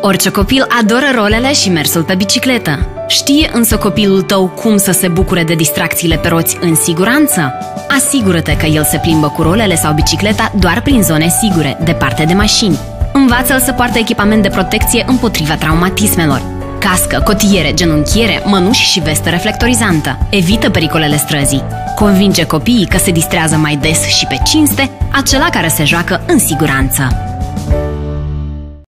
Orice copil adoră rolele și mersul pe bicicletă. Știe însă copilul tău cum să se bucure de distracțiile pe roți în siguranță? Asigură-te că el se plimbă cu rolele sau bicicleta doar prin zone sigure, departe de mașini. Învață-l să poartă echipament de protecție împotriva traumatismelor. Cască, cotiere, genunchiere, mănuși și vestă reflectorizantă. Evită pericolele străzii. Convinge copiii că se distrează mai des și pe cinste acela care se joacă în siguranță.